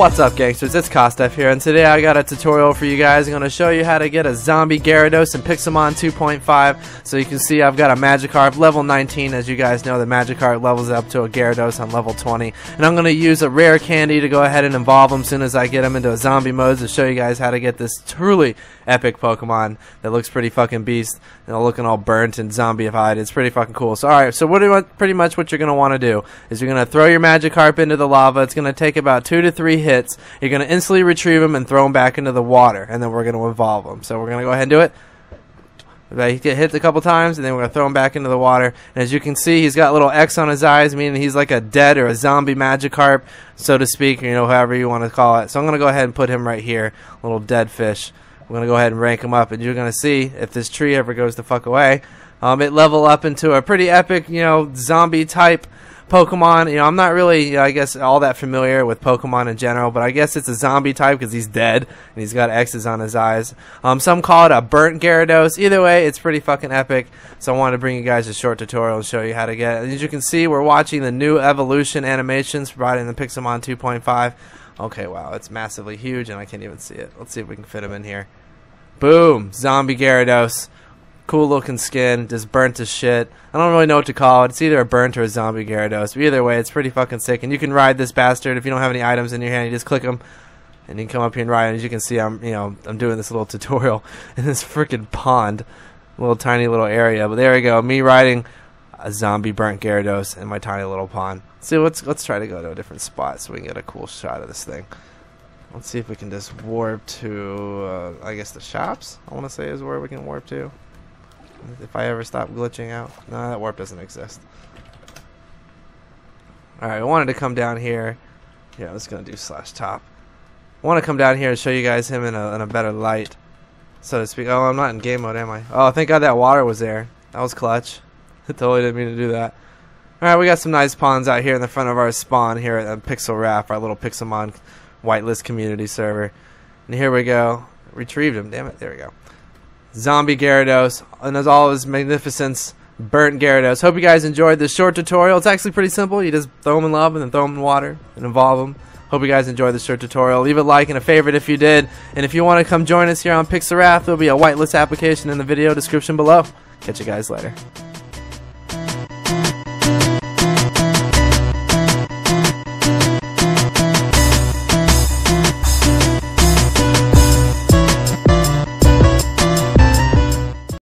What's up gangsters, it's Kostef here and today I got a tutorial for you guys. I'm going to show you how to get a zombie Gyarados in Pixelmon 2.5. So you can see I've got a Magikarp level 19. As you guys know the Magikarp levels up to a Gyarados on level 20. And I'm going to use a rare candy to go ahead and evolve as soon as I get him into a zombie mode to show you guys how to get this truly epic Pokemon that looks pretty fucking beast. Know, looking all burnt and zombified. It's pretty fucking cool. So alright, so what do you want, pretty much what you're going to want to do is you're going to throw your Magikarp into the lava. It's going to take about 2 to 3 hits. You're going to instantly retrieve them and throw them back into the water, and then we're going to evolve them. So we're going to go ahead and do it. He get hit a couple times, and then we're going to throw him back into the water. And as you can see, he's got a little X on his eyes, meaning he's like a dead or a zombie Magikarp, so to speak, you know, however you want to call it. So I'm going to go ahead and put him right here, little dead fish. We're going to go ahead and rank him up, and you're going to see if this tree ever goes the fuck away. Um, it level up into a pretty epic, you know, zombie type Pokemon, you know, I'm not really, you know, I guess, all that familiar with Pokemon in general, but I guess it's a zombie type because he's dead and he's got X's on his eyes. Um, some call it a burnt Gyarados. Either way, it's pretty fucking epic. So I wanted to bring you guys a short tutorial and show you how to get it. As you can see, we're watching the new evolution animations provided in the Pixelmon 2.5. Okay, wow, it's massively huge and I can't even see it. Let's see if we can fit him in here. Boom, zombie Gyarados cool looking skin, just burnt as shit. I don't really know what to call it. It's either a burnt or a zombie Gyarados. But either way, it's pretty fucking sick. And you can ride this bastard if you don't have any items in your hand. You just click them, and you can come up here and ride. And as you can see, I'm you know I'm doing this little tutorial in this freaking pond, little tiny little area. But there we go, me riding a zombie burnt Gyarados in my tiny little pond. So let's let's try to go to a different spot so we can get a cool shot of this thing. Let's see if we can just warp to, uh, I guess the shops. I want to say is where we can warp to. If I ever stop glitching out. No, that warp doesn't exist. Alright, I wanted to come down here. Yeah, I was going to do slash top. I want to come down here and show you guys him in a, in a better light. So to speak. Oh, I'm not in game mode, am I? Oh, thank God that water was there. That was clutch. Totally didn't mean to do that. Alright, we got some nice ponds out here in the front of our spawn here at Pixel our little Pixelmon whitelist community server. And here we go. Retrieved him. Damn it. There we go. Zombie Gyarados, and as all his magnificence, burnt Gyarados. Hope you guys enjoyed this short tutorial. It's actually pretty simple. You just throw them in lava and then throw them in water and evolve them. Hope you guys enjoyed this short tutorial. Leave a like and a favorite if you did. And if you want to come join us here on PixelWrath, there'll be a whitelist application in the video description below. Catch you guys later.